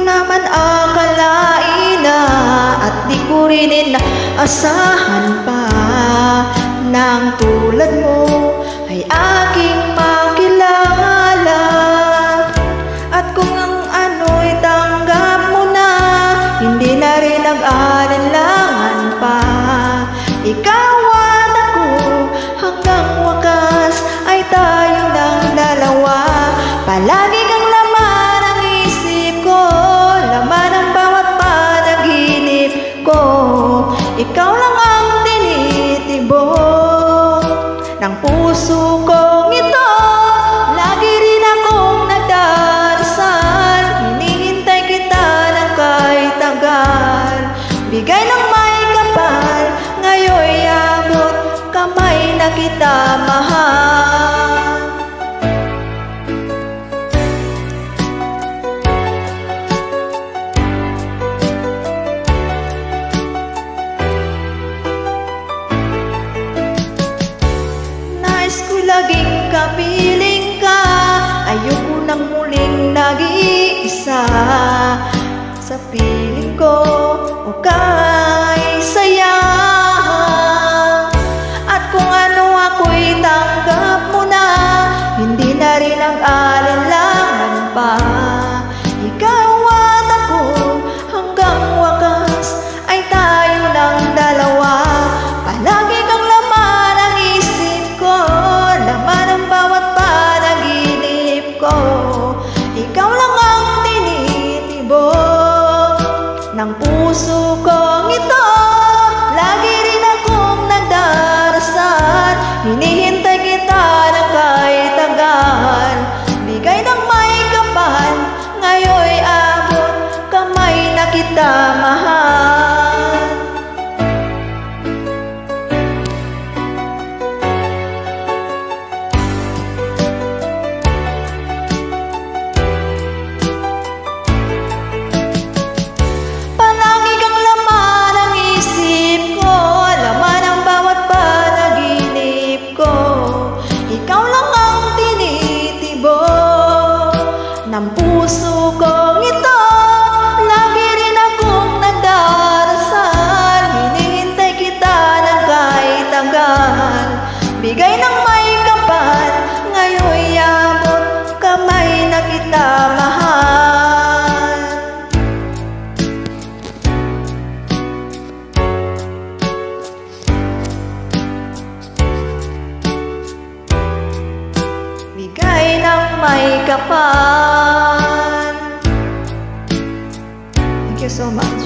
ko naman akalain na At di ko rin inaasahan pa Nang tulad mo ay aking makilala. At kung ang ano'y tanggap Ng puso kong ito Lagi rin akong nagdarasal. Hinihintay kita ng kahit tagal. Bigay ng may kapal Ngayon'y abot kamay na kita mahal laging kapiling ka. Ayoko nang muling nag-iisa. Sa piling ko o kay puso kong ito kapan? Thank you so much.